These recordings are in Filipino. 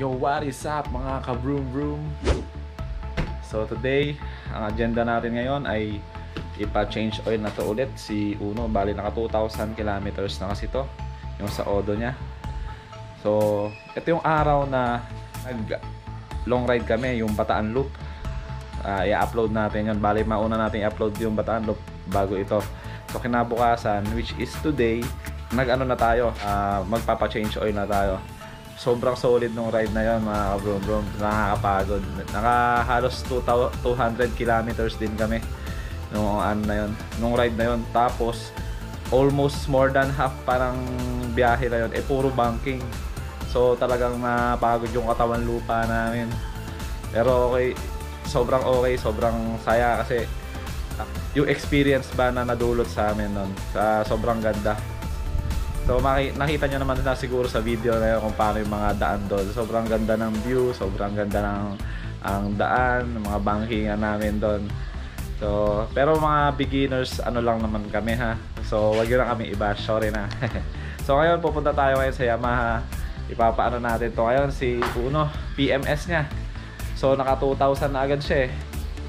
Yo, what is up mga ka-broom broom? So today, ang agenda natin ngayon ay ipa-change oil na to ulit si Uno. Bali naka 2,000 kilometers na kasi to yung sa Odo niya. So, ito yung araw na nag long ride kami, yung Bataan Loop. Ah, i-upload natin yun. Bali mauna natin i-upload yung Bataan Loop bago ito. So kinabukasan, which is today, nag-ano na tayo, ah, magpapa-change oil na tayo. Sobrang solid nung ride na yon mga kabrom brom nakakapagod. Naka halos 200 kilometers din kami nung ano na yon nung ride na yon tapos almost more than half parang biyahe na yon eh puro banking. So talagang napagod yung katawan lupa namin. Pero okay sobrang okay sobrang saya kasi yung experience ba na nadulot sa amin nun sa sobrang ganda So maki- nakita nyo naman na siguro sa video na yun kung paano yung mga daan doon. Sobrang ganda ng view, sobrang ganda ng ang daan, mga bangkingan namin doon. So, pero mga beginners, ano lang naman kami ha. So, wag yun lang kami iba, sorry na. so, ngayon pupunta tayo ngayon sa Yamaha. Ipapaano natin to ngayon si Uno, PMS niya. So, naka 2,000 na agad siya eh.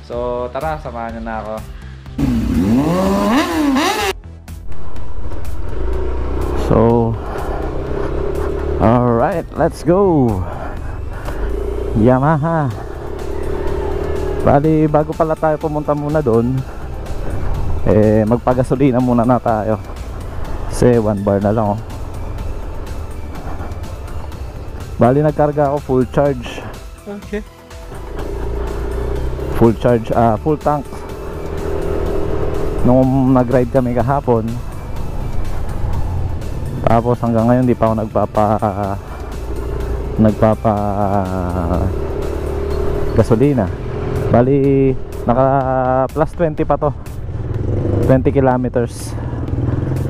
So, tara, samahan niyo na ako. So, alright, let's go. Yamaha. Bali, bago pala tayo pumunta muna doon, eh, magpagasolina muna na tayo. Kasi one bar na lang oh. Bali, nagkarga ako full charge. Okay. Full charge, ah, full tank. Nung nag-ride kami kahapon, tapos hanggang ngayon di pa ako nagpapa nagpapa gasolina. Bali naka plus 20 pa to. 20 kilometers.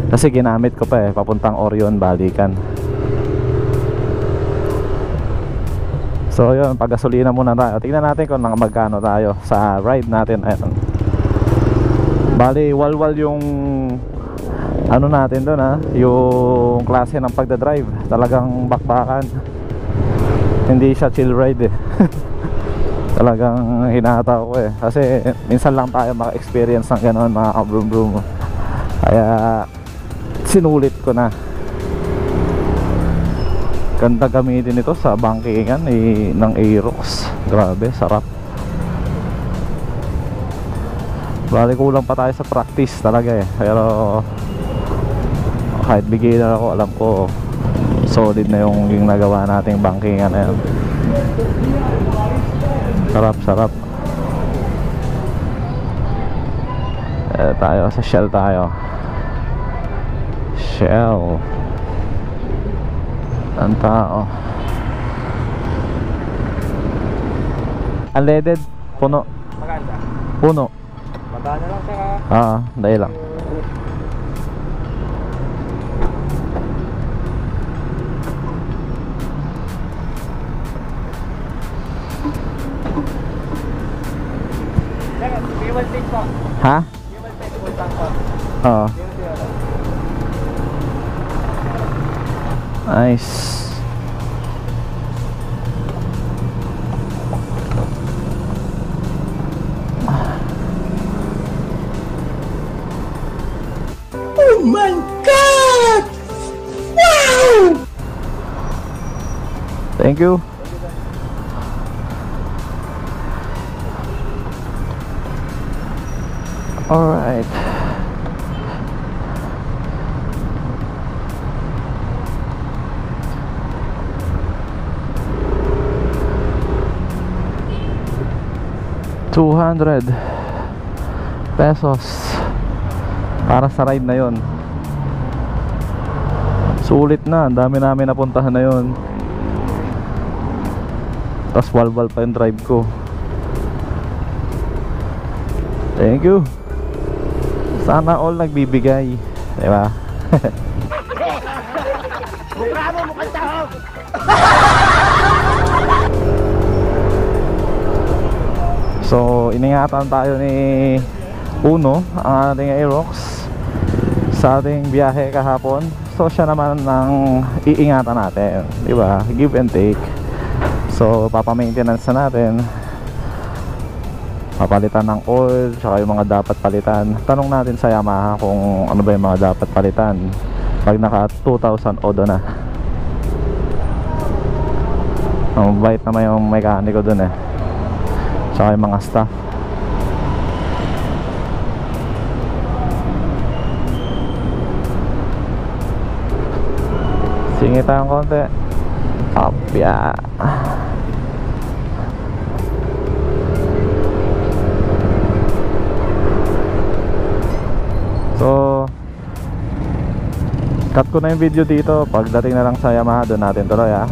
Kasi ginamit ko pa eh papuntang Orion balikan. So yun, pag gasolina muna tayo. Tingnan natin kung magkano tayo sa ride natin. Ayun. Bali walwal yung ano natin doon ha yung klase ng pagdadrive. Talagang bakbakan. Hindi siya chill ride eh. Talagang hinata ko eh. Kasi minsan lang tayo maka-experience ng gano'n mga kabroom broom kaya sinulit ko na. Ganda gamitin ito sa bankingan eh, ng Aerox. Grabe sarap. Bali kulang pa tayo sa practice talaga eh. Pero kahit beginner ako alam ko solid na yung, yung nagawa nating bankingan na yan. Sarap sarap. Eh, tayo sa shell tayo. Shell. Ang tao. Unleaded puno. Maganda. puno. Baba na lang siya. ah dahil lang Teka, K1 po. ha K1 full tank po. oo Zero zero. Nice. Oh my God! Wow! Thank you. All right. Two hundred pesos para sa ride na yon. Sulit na, ang dami namin napuntahan na yon. Tapos walwal pa yung drive ko Thank you Sana all nagbibigay Diba? so iningatan tayo ni Uno Ang ating Aerox Sa ating biyahe kahapon So siya naman ang iingatan natin Diba? Give and take So, papa-maintenance na natin. Papalitan ng oil, tsaka yung mga dapat palitan. Tanong natin sa Yamaha kung ano ba yung mga dapat palitan. Pag naka 2,000 odo na. Ang bait naman yung mekaniko dun eh. Tsaka yung mga staff. Singit tayong konti. Apya. So, cut ko na yung video dito. Pagdating na lang sa Yamaha, doon natin tuloy ah.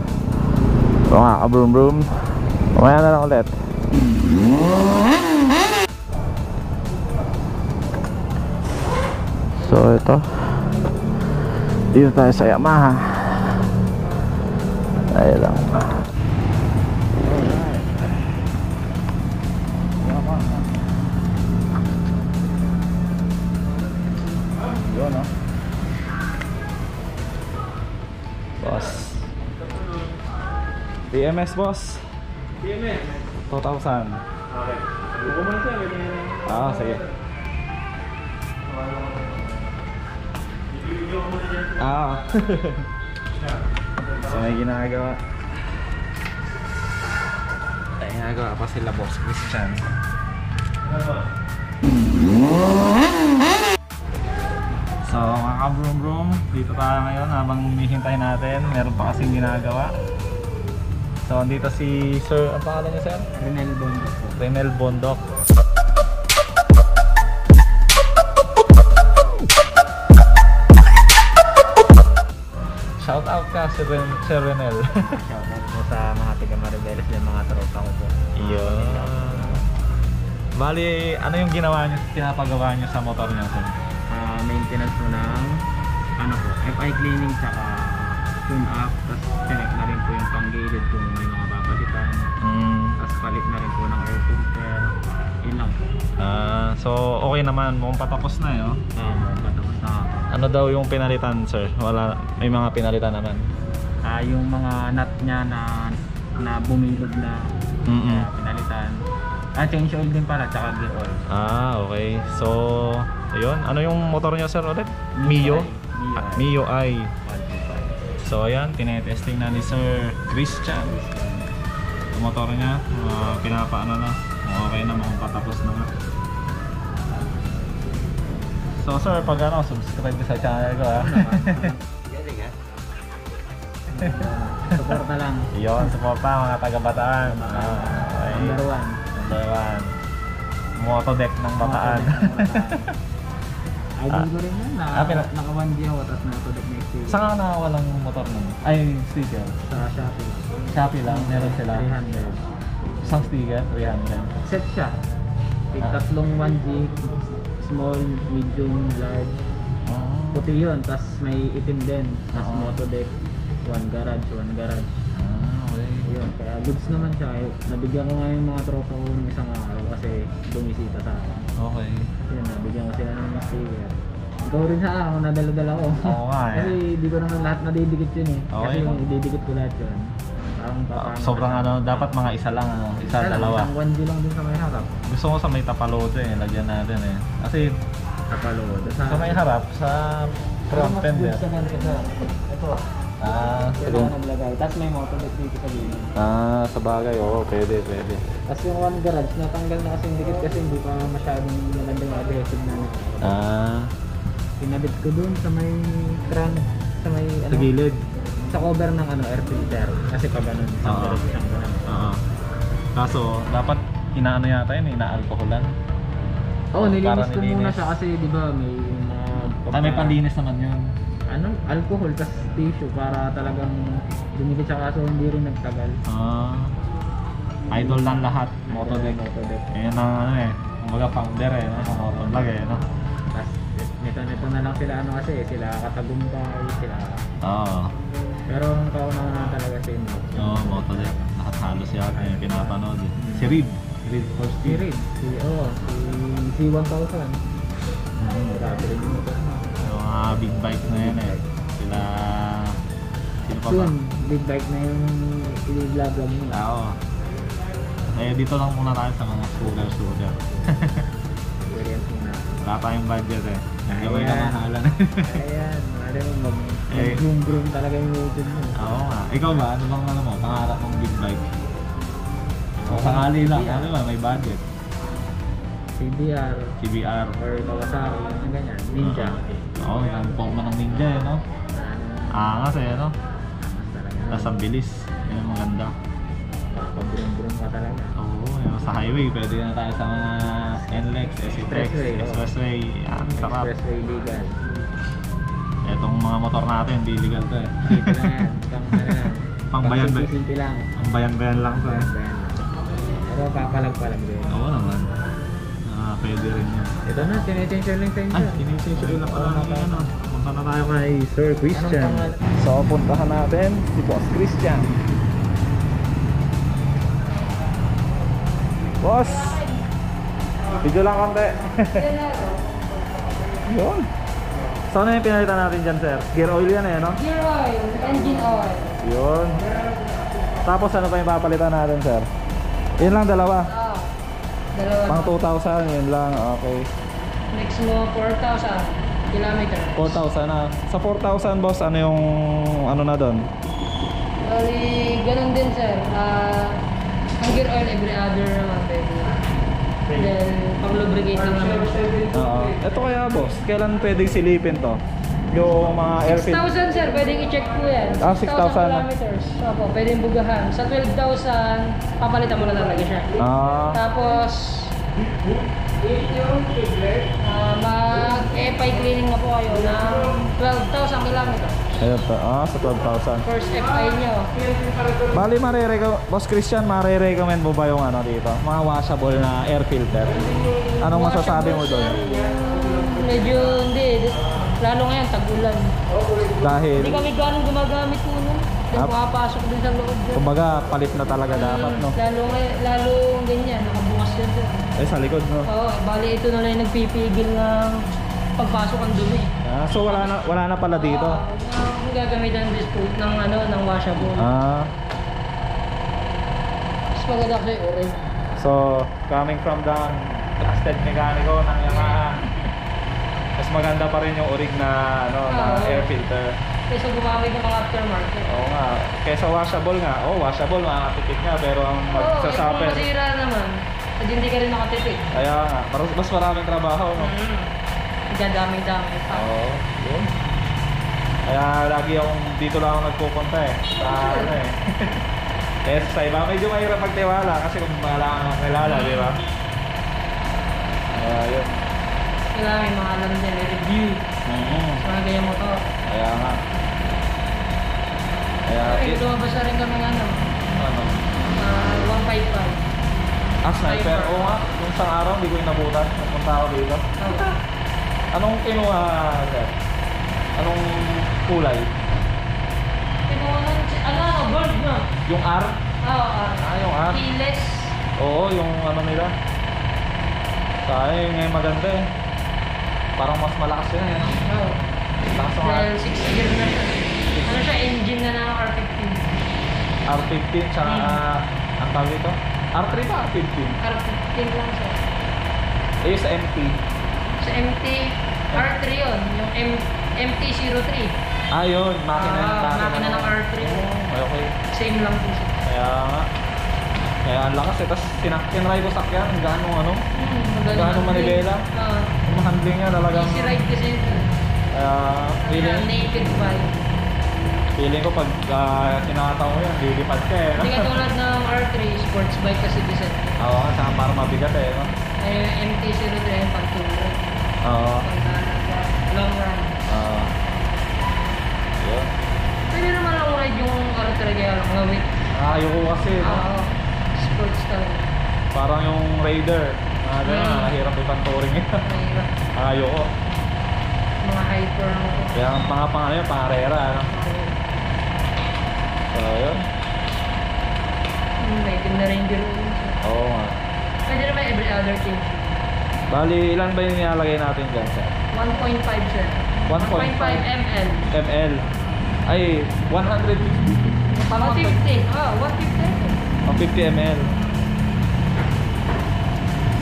So mga ka-broom broom, mamaya na lang ulit. So ito, dito tayo sa Yamaha. Ayun lang. BMS boss. BMS. 2,000. Okay. Buko mo na siya. Ah, sige. Ah. so may ginagawa. May ginagawa pa sila boss Christian. So mga ka-broom broom, dito tayo ngayon habang hinihintay natin. Meron pa kasing ginagawa. So andito si Sir, ang pangalan niya sir? Renel Bondo. Renel Bondok. Shout out ka si, Ren si Renel. Shoutout mo sa mga tiga Maribeles yung mga tropa ko po. Iyon. Bali, ano yung ginawa niyo, pinapagawa niyo sa motor niyo sir? Ah, maintenance mo ng ano po, FI cleaning saka tune up, tapos check na rin panggilid kung may mga papalitan. Mm. Tapos palit na rin po ng air filter. Yun lang po. Ah, so okay naman, mukhang patapos na yun. Um, patapos na ako. Ano daw yung pinalitan sir? Wala, may mga pinalitan naman. Ah, yung mga nut niya na na bumilog na Mm-mm. kaya pinalitan. Ah, change oil din pala, tsaka gear oil. Ah, okay. So, ayun. Ano yung motor niya sir ulit? Mio? Mio. Ah, Mio i. 125. So ayan, tinetesting na ni Sir Christian Yung motor niya, uh, pinapaano na Okay na, mukhang patapos na nga So sir, pag ano, subscribe sa channel ko ha Galing ha? Support na lang. Iyon, suporta mga taga-bataan Ah, okay. Number one. Number one Motodeck ng bataan Idol ko rin yun. Naka, Ah, pina- naka 1G ako, tapos nakatulog next week. Saan ka nakawalang motor nun? Ay, sticker Sa Shopee. Shopee lang, meron sila 300. Isang sticker, 300 Set siya. May Ah. tatlong 1G, small, medium, large. Oh. Puti yun, tapos may itim din. Tapos Oo. motodeck, one garage, one garage. Yun, kaya goods naman siya. Eh, Nabigyan ko nga yung mga tropa ko ng isang araw kasi bumisita sa akin. Okay Yun, nabigyan ko sila ng mga sticker. Ikaw rin sa ako, nadala-dala ko. Oo nga eh. Kasi di ko naman lahat nadidikit yun eh. Okay. Kasi yung ididikit ko lahat yun. Parang papano. sobrang ano, dapat mga isa lang, ano, isa, Isa dalawa. Isang 1G lang din sa may harap. Gusto ko sa may tapalodo eh, lagyan natin eh. Kasi Kapalood. sa may harap, sa front fender. sa sa ito. Ah, Kailangan naglagay. Tapos may motodeck dito sa gilid. ah, sa bagay, oo, pwede, pwede. Tapos yung one garage, natanggal na kasi yung dikit kasi hindi pa masyadong maganda yung adhesive na Ah, Pinabit ko dun sa may crank, sa may ano, sa gilid. sa cover ng ano, air filter. Kasi pag ganun, isang Oo. garage siyang ganun. Oo. Kaso, dapat inaano yata yun, ina-alcoholan. Oo, oh, nilinis ko muna siya kasi di ba may mga Ah, may panlinis naman yun. Ano, alcohol tas tissue para talagang dumikit siya kaso hindi rin nagtagal. Ah, idol lang lahat, motodeck. Motodeck. Ayan ang ano eh, mga founder eh, no? sa motovlog eh, no? Tas nito nito na lang sila ano kasi sila katagumpay, sila Oo. pero ang kauna-una talaga si Mo. Oo, oh, motodeck. Lahat halos yata yung pinapanood eh. Si Reed. Reed First Si Reed, si oh, si C1000. Mm, grabe rin na. Yung mga big bike na yan eh. Sila... Sino pa ba? Soon, big bike na yung Biniblabla mo na. Oo. Eh, dito lang muna tayo sa mga scooter-scooter. Experience mo na. Wala tayong budget eh. Gawin na mahalan. Ayan, mali mo mag Eh. mag-broom-broom talaga yung mood mo. Oo nga. Ikaw ba? Ano bang ano mo? Pangarap mong big bike? O sakali lang. Ano ba? May budget. CBR CBR. or Kawasaki, yung ganyan. Ninja. Oo, yung pong man ng ninja eh, no? Angas eh, no? Tapos ang bilis. Yan ang maganda. Papabroom-broom ka talaga. Oo, yung sa highway. Pwede na tayo sa mga NLEX, SCTEX, Expressway, oo. Expressway. Yan, sarap. Expressway legal. Etong mga motor natin, hindi legal to eh. Simple lang yan. Pang ano lang. Pang bayan ba? Simple lang. To eh. Pero papalag-palag din. Oo naman. Pwede rin yan. Ito na, tinechange yung link Ay, sinisensyo lang pala natin ano. Punta na tayo kay Sir pangalan? So, puntahan natin si Boss Christian. Boss! Video lang konti. Yun. So, ano yung pinalitan natin dyan, sir? Gear oil yan eh, no? Gear oil, engine oil. Yun. Tapos ano pa yung papalitan natin, sir? Yun lang, dalawa. Dalawa. Pang 2,000, yun lang. Okay. Next mo, 4,000 kilometer. 4,000 na. Sa 4,000, boss, ano yung ano na doon? Bali, ganun din sir. Ah, ang gear oil every other naman pwede. Then, pang lubricate lang naman. Oo. Ito kaya, boss, kailan pwedeng silipin to? Yung mga air fit. 6,000 sir, pwedeng i-check po yan. Ah, 6,000. kilometers. Opo, pwedeng bugahan. Sa 12,000, papalitan mo na talaga siya. Ah, Tapos, ah, mag-FI cleaning na po kayo ng 12,000 kilometers. ayun to. Ah, sa 12,000. First FI nyo. Bali, marireco- Boss Christian, marirecommend mo ba yung ano dito? Mga washable na air filter? Anong masasabi mo doon? Medyo hindi. Lalo ngayon, tag-ulan. Dahil, Hindi kami ganun gumagamit po nun. Ah. pumapasok din sa loob. dyan. kumbaga, palit na talaga dapat, no? Lalo, ngay- lalo ganyan, nakabukas yan sir. Eh, sa likod, no? Oo, eh, bali ito na lang yung nagpipigil ng pagpasok ang dumi. Ah, so, wala na, wala na pala dito? Oo, ang gagamitan din po ng ano, ng washable. Ah, Mas maganda kasi orange. So, coming from the trusted mekaniko ng Yamaha, maganda pa rin yung orig na ano na Oo. air filter. Kaysa gumamit ng mga aftermarket. Oo nga. Kaysa washable nga. Oh, washable makakatipid nga pero ang Oo, kung magsasuffer. masira naman, eh, hindi ka rin makatipid. Kaya nga, mas, mas maraming trabaho, no? Mm. Dadaming-dami pa. Oo, yun. Kaya lagi akong dito lang ako nagpupunta eh. Sa ano eh. Kaya sa iba, medyo mahirap magtiwala kasi kung wala kang kilala, di ba? Kaya yun. Kailangan may mga alam din, may review. Mm. Sa mga ganyan motor. Kaya nga. Kaya, Ay, lumabas na rin kami ng ano, ano, ah, 155. ah, sniper. Sniper. Oo nga, yung isang araw, hindi ko inabutan. Napunta ako dito. Oh. Anong kinuha, sir? Anong kulay? Kinuha na, ano, ano, gold na. Yung R? Oo, ah. Ah, yung R? Keyless. Oo, yung ano nila. Kaya yung ngayon maganda eh. Parang mas malakas yun eh. Oo. Lakas ng Dahil 6 gear na siya. Ano siya, engine na ng R15. R15 tsaka Hmm. ang tawag ito? R3 ba? R15? R15 lang siya. Eh, sa MT. Sa MT, R3 yun. Yung M MT-03. Ah, yun. Makina, Ah, makina ng R3. Oh, okay. Same lang po siya. Kaya nga. Kaya ang lakas eh. Tapos tinry ko sakyan. Ang gaano ano. Maganda. Gaano manibela? Oo. Yung handling niya talagang. Easy ride kasi. Kaya feeling, naked bike. feeling ko pag uh, kinakataw mo yan, lilipad ka eh. No? Hindi ka tulad ng R3, sports bike kasi design. Oo, kasi ang parang mabigat eh. No? Yung MT-03 yung pagtulog. Oo. Long run. Oo. Yun. Pwede naman long ride yung R3 kaya lang ngawit. Ah, ayoko kasi. No? Oo. Sports talaga. Parang yung Raider. Ah, gano'n, Mm. nakahirap yun. Mahirap. Ah, ayoko. Mga hyper mo. Kaya ang mga pang ano yun, pangarera. Ano? So, yun. Hmm, may na rin yun. Oo nga. Pwede naman every other thing. Bali, ilan ba yung nilalagay natin dyan, sir? 1.5 siya. 1.5 ml. ml. Ay, 150. Parang 150. Ah, 150 50 ml.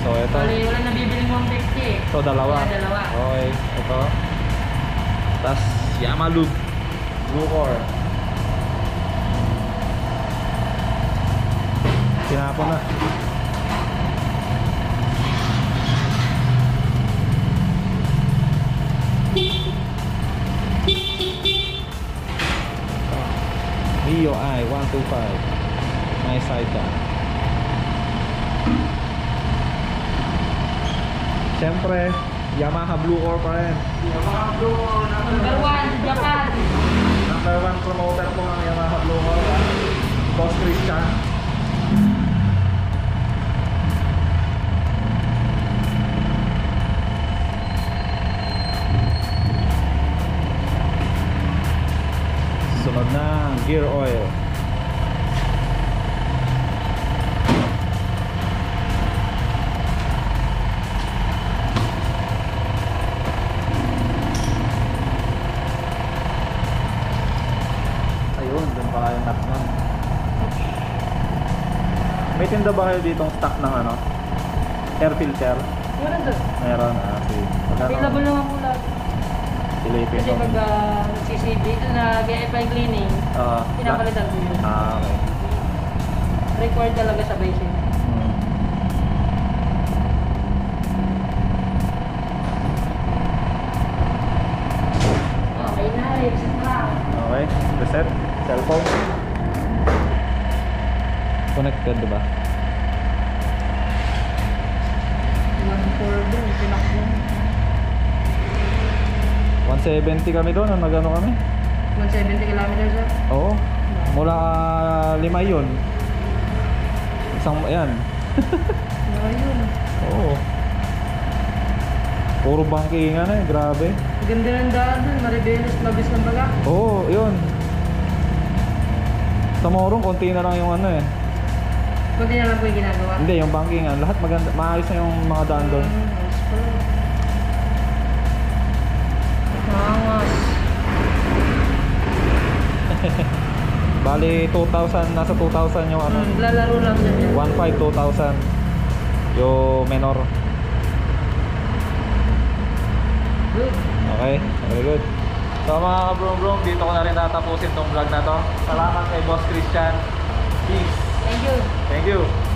So, ito. Bali, wala nabibili mo ang 50 eh. Ito, dalawa. Kaya dalawa. Okay, ito. Tapos, Yamalube. Bluecor. Tinapon na. Rio I 125 Nice side ka Siyempre Yamaha Blue Core pa rin Number 1, Japan. Number one promoter po ng Yamaha Blue Core ah. Boss Christian May tinda ba kayo ditong stock ng ano? Air filter? Meron doon. Meron, ah. Magkano? Available naman po lahat. Silipin Kasi pag uh, nagsisib dito na BFI cleaning, Ah, pinapalitan ko yun. Ah, okay. Required talaga sa basic. Hmm. Okay na, reset na. Okay, reset. Cellphone. Connected, di ba? 1.4 doon, tinakbo. 170 kami doon, nung nagano kami. 170 kilometers sir. Oo. Mula lima yun. Isang, ayan. Ayun. Oo. Puro bankingan eh, grabe. Ganda ng daan doon, maribelis, mabis ng baga. Oo, yun. Sa Morong, konti na lang yung ano eh. Kunti na lang po yung ginagawa. Hindi, yung bankingan. Lahat maganda, maayos na yung mga daan doon. Mm, Bali, 2,000, nasa 2,000 yung ano. Mm, lalaro lang yan. 1,500, 2,000. Yung menor. Good. Okay, very good. So mga ka-brom-brom, dito ko na rin tatapusin tong vlog na to. Salamat kay Boss Christian. Peace. Thank you. Thank you.